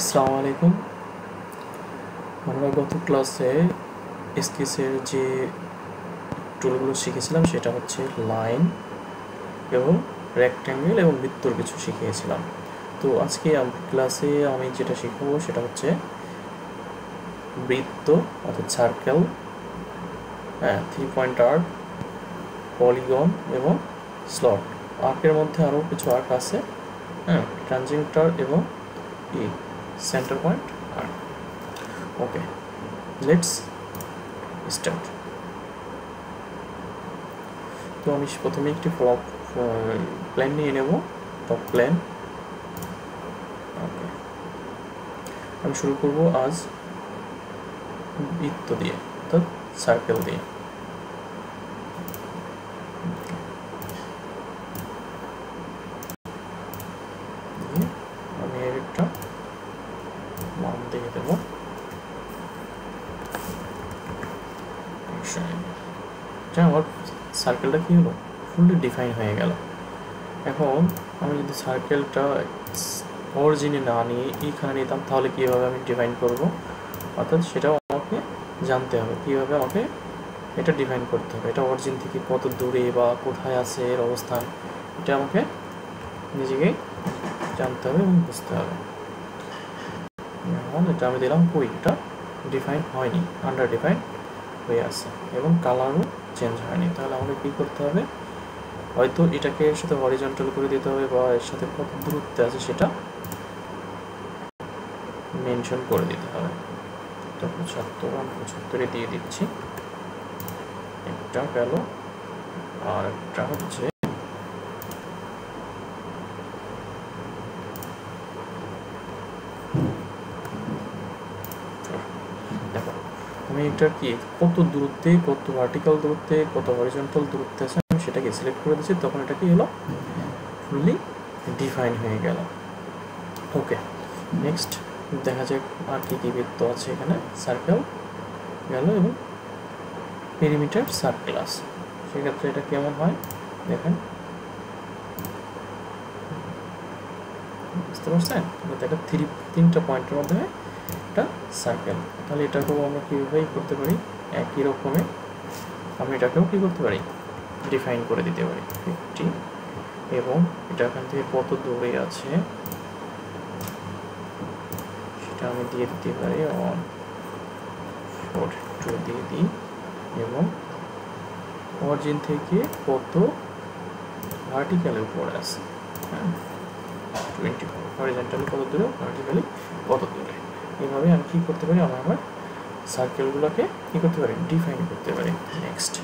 আসসালামু আলাইকুম। আমরা গত ক্লাসে স্কেচের যে টুলগুলো শিখেছিলাম, সেটা হচ্ছে লাইন এবং রেক্ট্যাঙ্গেল এবং বৃত্তর কিছু শিখিয়েছিলাম। তো আজকে ক্লাসে আমি যেটা শিখব সেটা হচ্ছে বৃত্ত অর্থাৎ সার্কেল হ্যাঁ থ্রি পয়েন্ট আর্ক পলিগন এবং স্লট আর্কের মধ্যে আরও কিছু আর্ক আছে হ্যাঁ ট্রানজিংটার এবং ই। Centre point arc okay let's start তো আমি প্রথমে একটি প্ল্যান নিয়ে নেব। টপ প্ল্যান ওকে আমি শুরু করব আজ বৃত্ত দিয়ে, অর্থাৎ সার্কেল দিয়ে আমি এর একটা মান দিয়ে দেবো এটা আমার সার্কেলটা কি হলো? ফুললি ডিফাইন হয়ে গেল। এখন আমি যদি সার্কেলটা অরিজিনে না নিয়ে এইখানে নিতাম, তাহলে কীভাবে আমি ডিফাইন করব? অর্থাৎ সেটাও আমাকে জানতে হবে। কীভাবে আমাকে এটা ডিফাইন করতে হবে? এটা অরিজিন থেকে কত দূরে বা কোথায় আছে এর অবস্থান? এটা আমাকে নিজেকেই জানতে হবে এবং বুঝতে হবে। এখন এটা আমি দিলাম কই? এটা ডিফাইন হয়নি আন্ডার ডিফাইন হয়ে আছে এবং কালারও চেঞ্জ হয়নি। তাহলে আমাদের কী করতে হবে? হয়তো এটাকে এর সাথে হরিজন্টাল করে দিতে হবে বা এর সাথে কত দূরত্বে আছে সেটা মেনশন করে দিতে হবে। তো পঁচাত্তর, আমি পঁচাত্তরে দিয়ে দিচ্ছি। একটা গেল। আর একটা হচ্ছে দেখো আমি কি কত দূরত্বে, কত ভার্টিক্যাল দূরত্বে, কত হরিজন্টাল দূরত্বে আছে, আমি সেটাকে সিলেক্ট করে দিচ্ছি তখন এটা কি হলো? ফুললি ডিফাইন হয়ে গেল। ওকে নেক্সট দেখা যাক আর কি কি বৃত্ত আছে এখানে। সার্কেল গেল এবং পেরিমিটার সার্কেল আছে সেক্ষেত্রে এটা কেমন হয়? দেখেন। বুঝতে পারছেন? এটা তিনটা পয়েন্টের মাধ্যমে একটা সার্কেল তাহলে এটাকেও আমরা কীভাবেই করতে পারি? একই রকমে আমি এটাকেও কী করতে পারি? ডিফাইন করে দিতে পারি। ফিফটি এবং এটা এখান থেকে কত দূরে আছে? সেটা আমি দিয়ে দিতে পারি অন ফোর টু দিয়ে দিই। এবং অরিজিন থেকে কত ভার্টিক্যালের উপরে আছে? হ্যাঁ? টোয়েন্টি ফোর হরিজেন্টালি কত দূরে? ভার্টিক্যালি কত দূরে? এভাবে আমি কী করতে পারি? আমরা, আমার সার্কেলগুলোকে কী করতে পারি? ডিফাইন করতে পারি। নেক্সট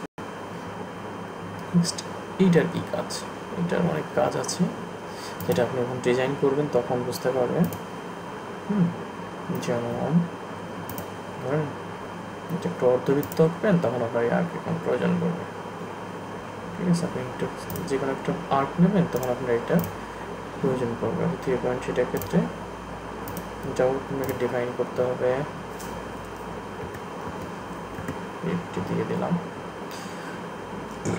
নেক্সট এইটার কী কাজ? এটার অনেক কাজ আছে। যেটা আপনি যখন ডিজাইন করবেন, তখন বুঝতে পারবেন। হুম, যেমন ধরেন, এটা একটা অর্ধবৃত্ত আঁকবেন, তখন আপনার আর্ক এখন প্রয়োজন পড়বে। ঠিক আছে, আপনি একটা যে কোনো একটা আর্ক নেবেন, তখন আপনার এটা প্রয়োজন পড়বে। থ্রি পয়েন্ট সেটার ক্ষেত্রে যেমন আপনাকে ডিফাইন করতে হবে। ফিফটি দিয়ে দিলাম।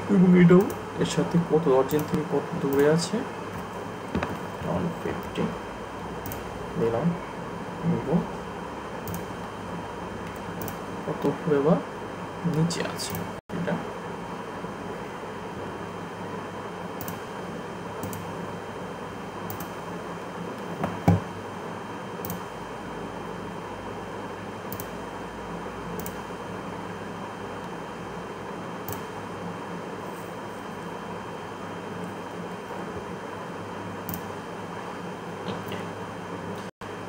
এবং এটাও? এর সাথে কত অরিজিন থেকে কত দূরে আছে? ওয়ান ফিফটি দিলাম। এবং কত উপরে বা নিচে আছে এটা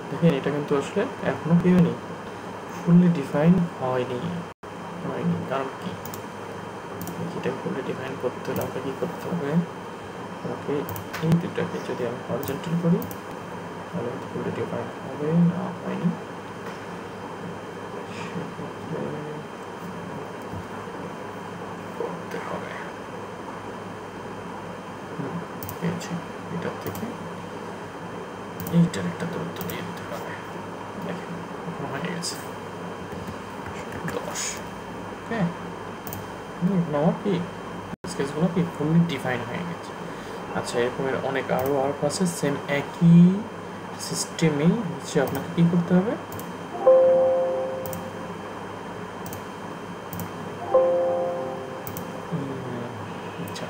দেখেন, এটা কিন্তু আসলে এখনও কি হয়নি ফুললি ডিফাইন হয়নি। হয়নি, কারণ কি? এটা ফুললি ডিফাইন করতে হলে আমাকে কি করতে হবে? আমাকে এই দুটাকে যদি আমি হরিজেন্টাল করি, তাহলে ফুললি ডিফাইন হবে। না, হয়নি। করতে হবে। পেয়েছি এটার থেকে এইটার একটা দূরত্ব দিয়ে দিতে হবে দেখেন হয়ে গেছে দশ ওকে কি স্কেচগুলো কি ফুললি ডিফাইন হয়ে গেছে। আচ্ছা এরকমের অনেক আরও আর্ক আছে সেম একই সিস্টেমেই হচ্ছে আপনাকে কী করতে হবে? আচ্ছা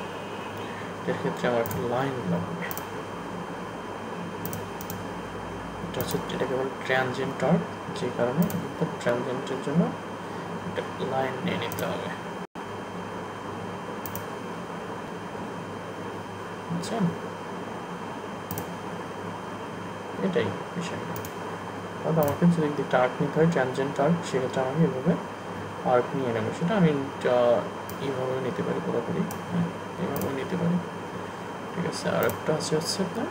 এর ক্ষেত্রে আমার একটা লাইন লাগবে এটা হচ্ছে ট্রানজেন্ট আর্ট যে কারণে ট্রানজেন্টের জন্য একটা লাইন নিয়ে নিতে হবে। বুঝছেন এটাই বিষয়টা তাহলে আমাকে যদি একটা আর্ট নিতে হয় ট্রানজেন্ট আর্ট সেক্ষেত্রে আমাকে এভাবে আর্ট নিয়ে নেব। সেটা আমি এইভাবে নিতে পারি পুরোপুরি। হ্যাঁ এইভাবেও নিতে পারি। ঠিক আছে, আর একটা আছে হচ্ছে আপনার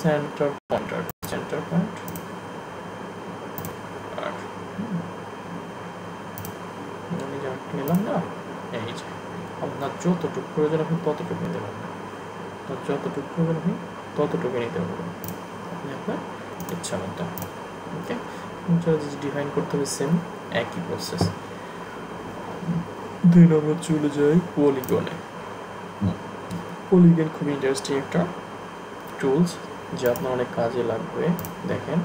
সেন্টার পয়েন্ট আর সেন্টার পয়েন্ট আর নিলাম না, এই যে। আপনার যতটুকু প্রয়োজন আপনি ততটুকু নিতে পারবেন। আপনার যতটুকু প্রয়োজন আপনি ততটুকু নিতে পারবেন। আপনি আপনার ইচ্ছা মতো। ওকে? ডিফাইন করতে হবে সেম একই প্রসেস দুই নম্বর চলে যাই পলিগনে পলিগন খুবই ইন্টারেস্টিং একটা টুলস যা আপনার অনেক কাজে লাগবে। দেখেন।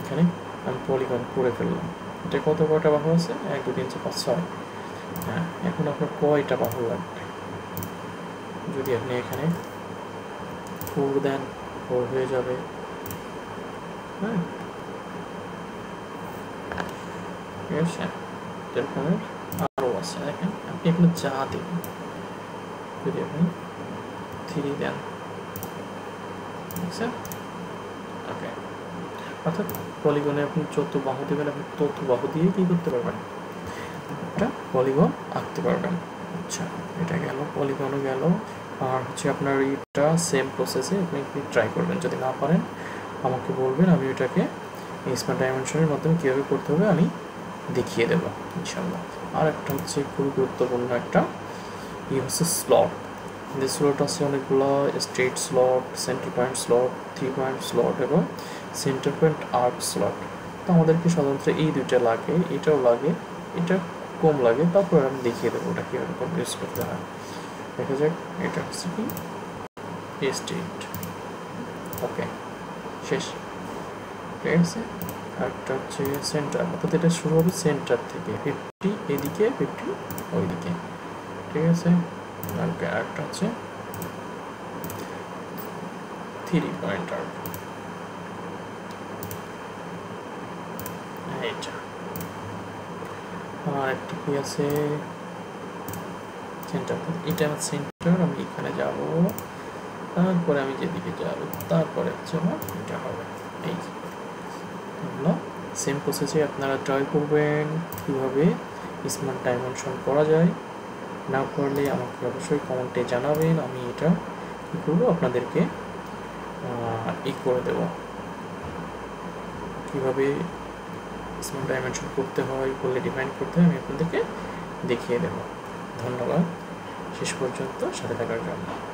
এখানে আমি পলিগন করে ফেললাম। এটা কত কয়টা বাহু আছে? এক দু তিন, চার, পাঁচ, ছয়। হ্যাঁ এখন আপনার কয়টা বাহু লাগবে? যদি আপনি এখানে ফোর দেন ফোর হয়ে যাবে। হ্যাঁ। ঠিক আছে? আরও আছে, দেখেন। আপনি এখানে যা দেবেন যদি আপনি থ্রি দেন। বুঝছেন ওকে অর্থাৎ পলিগনে আপনি যত বাহু দেবেন, আপনি তত বাহু দিয়ে কী করতে পারবেন? একটা পলিগন আঁকতে পারবেন। আচ্ছা এটা গেল পলিগনও গেল। আর হচ্ছে আপনার এটা সেম প্রসেসে আপনি ট্রাই করবেন। যদি না পারেন, আমাকে বলবেন, আমি ওটাকে স্মার্ট ডাইমেনশনের মাধ্যমে কীভাবে করতে হবে আমি দেখিয়ে দেবো ইনশাল্লাহ আর একটা হচ্ছে খুবই গুরুত্বপূর্ণ একটা, ই হচ্ছে স্লট যে স্লট আছে, অনেকগুলো straight slot centre point slot three point slot এবং সেন্টার পয়েন্ট আর্ট স্লট তো আমাদেরকে সাধারণত এই দুইটা লাগে, এটাও লাগে, এটা কম লাগে, তারপর আমি দেখিয়ে দেবো ওটা কীভাবে ইউজ করতে হয়। দেখা যাক, এটা হচ্ছে কি? স্টেট ওকে শেষ। ঠিক আছে আরেকটা হচ্ছে সেন্টার অর্থাৎ এটা শুরু হবে সেন্টার থেকে। ফিফটি এদিকে ফিফটি ওইদিকে। ঠিক আছে? ওকে আরেকটা হচ্ছে থ্রি পয়েন্ট আর্ট এইটা। আর একটা আছে? সেন্টার এটা আমার সেন্টার আমি এখানে যাব। তারপরে আমি যেদিকে যাব, তারপরে হচ্ছে আমার এটা হবে। এই হলো সেম প্রসেসে আপনারা ট্রাই করবেন কীভাবে স্মার্ট ডাইমেনশন করা যায়। না করলে আমাকে অবশ্যই কমেন্টে জানাবেন, আমি এটা কী করব? আপনাদেরকে ই করে দেব। কীভাবে স্মার্ট ডাইমেনশন করতে হয়, করলে ডিফাইন করতে হয়, আমি আপনাদেরকে দেখিয়ে দেব। ধন্যবাদ। শেষ পর্যন্ত সাথে থাকার জন্য।